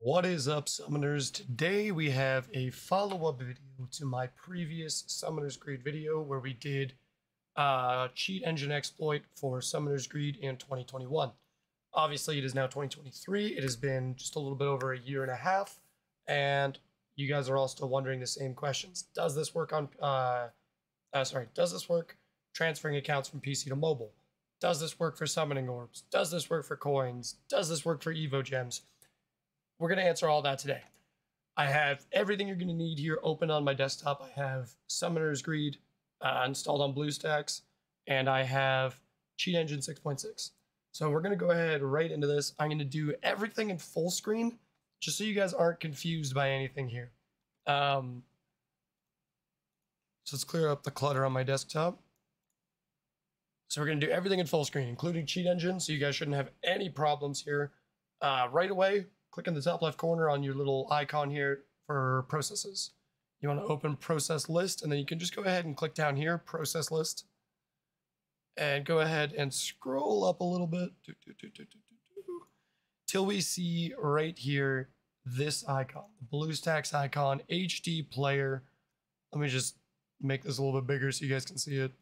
What is up, summoners? Today we have a follow-up video to my previous Summoner's Greed video where we did uh, cheat engine exploit for Summoner's Greed in 2021. Obviously, it is now 2023. It has been just a little bit over a year and a half, and you guys are all still wondering the same questions. Does this work on, uh, uh, sorry, does this work transferring accounts from PC to mobile? Does this work for summoning orbs? Does this work for coins? Does this work for Evo gems? We're going to answer all that today. I have everything you're going to need here open on my desktop. I have Summoner's Greed uh, installed on BlueStacks, and I have Cheat Engine 6.6. So we're going to go ahead right into this. I'm going to do everything in full screen, just so you guys aren't confused by anything here. Um, so let's clear up the clutter on my desktop. So we're going to do everything in full screen, including Cheat Engine, so you guys shouldn't have any problems here. Uh, right away, click in the top left corner on your little icon here for processes. You want to open process list, and then you can just go ahead and click down here, process list, and go ahead and scroll up a little bit do, do, do, till we see right here this icon, the BlueStacks icon, HD player. Let me just make this a little bit bigger so you guys can see it.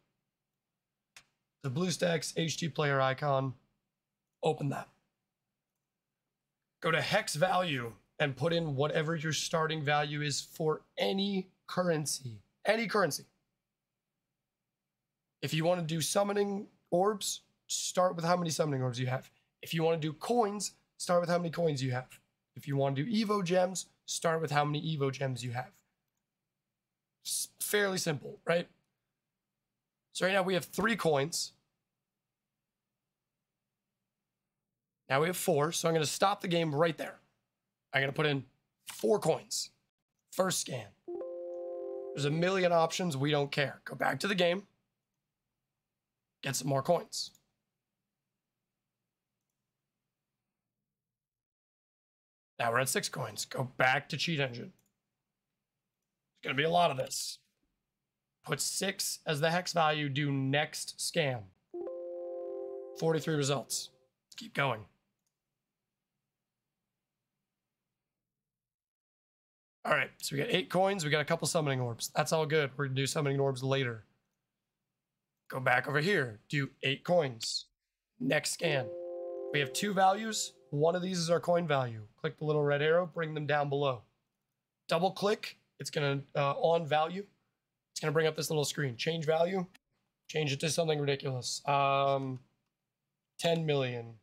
The BlueStacks HD player icon, open that go to hex value and put in whatever your starting value is for any currency. Any currency. If you want to do summoning orbs, start with how many summoning orbs you have. If you want to do coins, start with how many coins you have. If you want to do Evo gems, start with how many Evo gems you have. Fairly simple, right? So right now we have three coins. Now we have four, so I'm going to stop the game right there. I'm going to put in four coins. First scan. There's a million options. We don't care. Go back to the game. Get some more coins. Now we're at six coins. Go back to Cheat Engine. It's going to be a lot of this. Put six as the hex value. Do next scan. 43 results. Keep going. All right, so we got eight coins. We got a couple summoning orbs. That's all good. We're gonna do summoning orbs later. Go back over here. Do eight coins. Next scan. We have two values. One of these is our coin value. Click the little red arrow. Bring them down below. Double click. It's gonna uh, on value. It's gonna bring up this little screen. Change value. Change it to something ridiculous. Um, 10 million.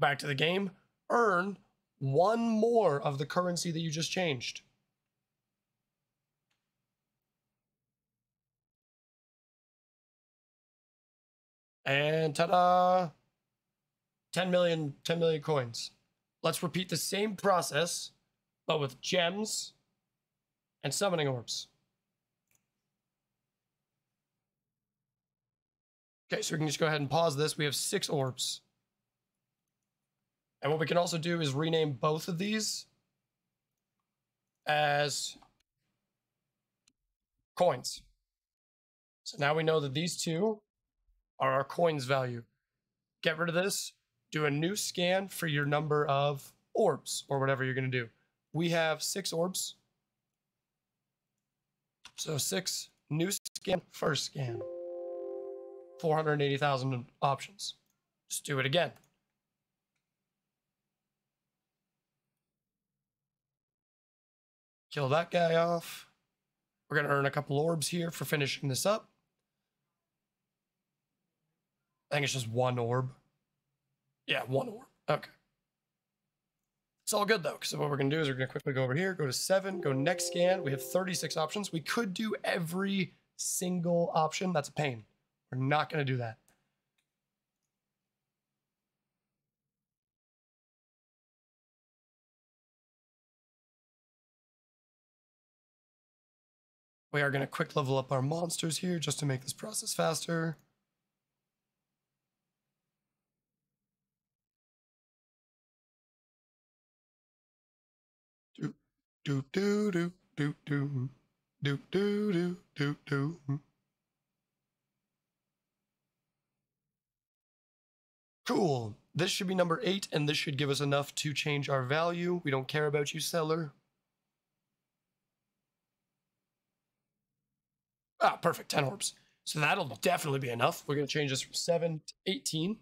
Back to the game, earn one more of the currency that you just changed. And ta-da! 10 million, 10 million coins. Let's repeat the same process, but with gems and summoning orbs. Okay, so we can just go ahead and pause this. We have six orbs. And what we can also do is rename both of these as coins. So now we know that these two are our coins value. Get rid of this, do a new scan for your number of orbs or whatever you're going to do. We have six orbs. So six new scan, first scan. 480,000 options. Just do it again. Kill that guy off. We're going to earn a couple orbs here for finishing this up. I think it's just one orb. Yeah, one orb. Okay. It's all good though, because what we're going to do is we're going to quickly go over here, go to seven, go next scan. We have 36 options. We could do every single option. That's a pain. We're not going to do that. We are going to quick level up our monsters here just to make this process faster. Do do do do do do do do do do do. Cool. This should be number eight, and this should give us enough to change our value. We don't care about you, seller. Ah, perfect. 10 orbs. So that'll definitely be enough. We're going to change this from 7 to 18.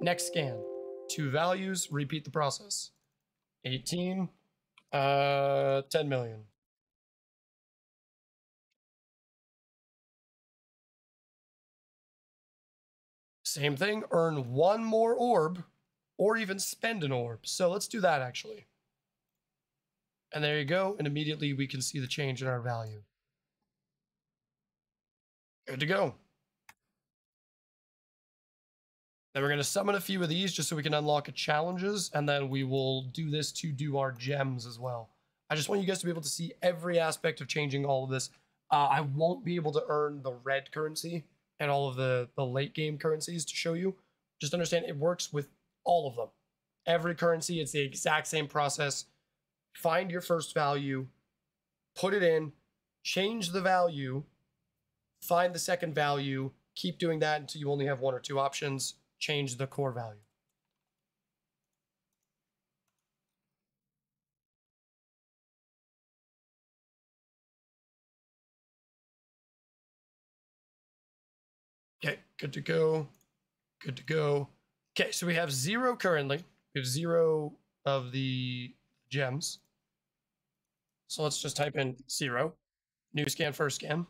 Next scan. Two values. Repeat the process. 18. Uh, 10 million. Same thing, earn one more orb or even spend an orb. So let's do that actually. And there you go. And immediately we can see the change in our value. Good to go. Then we're going to summon a few of these just so we can unlock challenges. And then we will do this to do our gems as well. I just want you guys to be able to see every aspect of changing all of this. Uh, I won't be able to earn the red currency and all of the, the late game currencies to show you. Just understand it works with all of them. Every currency, it's the exact same process. Find your first value, put it in, change the value, find the second value, keep doing that until you only have one or two options, change the core value. Okay, good to go. Good to go. Okay, so we have zero currently. We have zero of the gems. So let's just type in zero. New scan, first scan.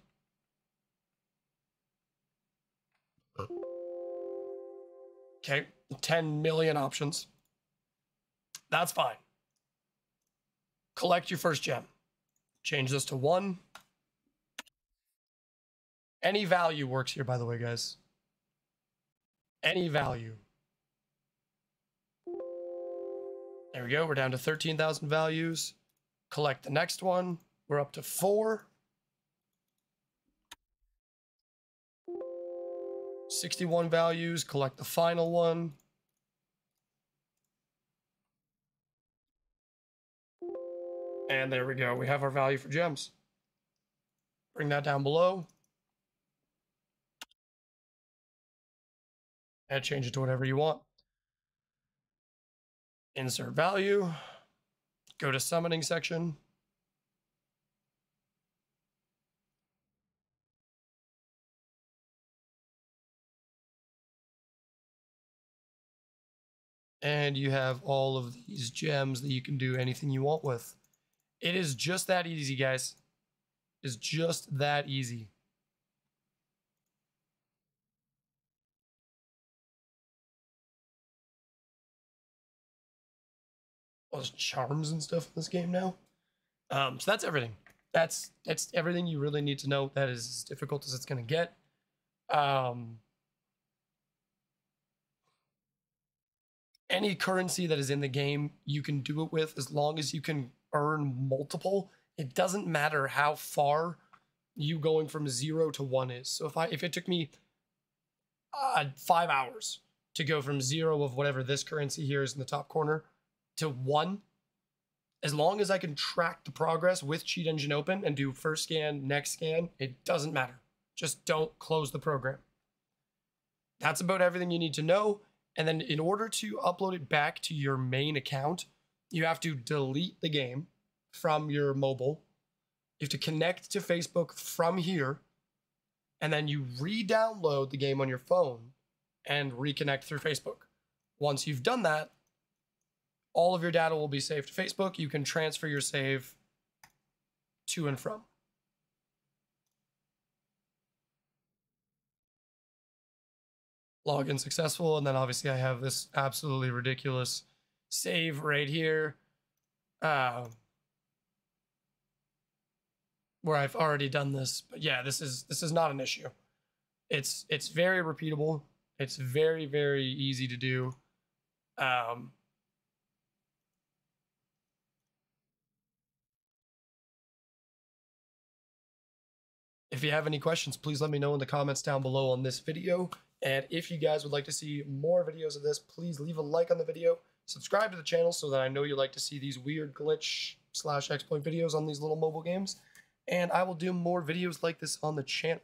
Okay, 10 million options. That's fine. Collect your first gem. Change this to one. Any value works here, by the way, guys. Any value. There we go. We're down to 13,000 values. Collect the next one. We're up to four. 61 values. Collect the final one. And there we go. We have our value for gems. Bring that down below. and change it to whatever you want. Insert value, go to summoning section. And you have all of these gems that you can do anything you want with. It is just that easy, guys. It's just that easy. all those charms and stuff in this game now. Um, so that's everything. That's that's everything you really need to know. That is as difficult as it's going to get. Um, any currency that is in the game, you can do it with as long as you can earn multiple. It doesn't matter how far you going from zero to one is. So if I if it took me uh, five hours to go from zero of whatever this currency here is in the top corner to one, as long as I can track the progress with Cheat Engine open and do first scan, next scan, it doesn't matter. Just don't close the program. That's about everything you need to know. And then in order to upload it back to your main account, you have to delete the game from your mobile. You have to connect to Facebook from here. And then you re download the game on your phone and reconnect through Facebook. Once you've done that, all of your data will be saved to Facebook. You can transfer your save to and from. Login successful. And then obviously I have this absolutely ridiculous save right here. Uh, where I've already done this. But yeah, this is this is not an issue. It's it's very repeatable. It's very very easy to do. Um, If you have any questions, please let me know in the comments down below on this video. And if you guys would like to see more videos of this, please leave a like on the video, subscribe to the channel so that I know you like to see these weird glitch slash exploit videos on these little mobile games. And I will do more videos like this on the channel.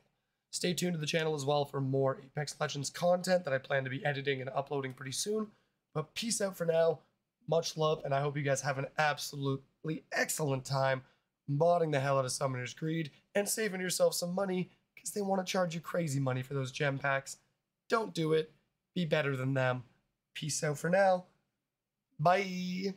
Stay tuned to the channel as well for more Apex Legends content that I plan to be editing and uploading pretty soon. But peace out for now. Much love, and I hope you guys have an absolutely excellent time modding the hell out of Summoner's Greed and saving yourself some money because they want to charge you crazy money for those gem packs. Don't do it. Be better than them. Peace out for now. Bye.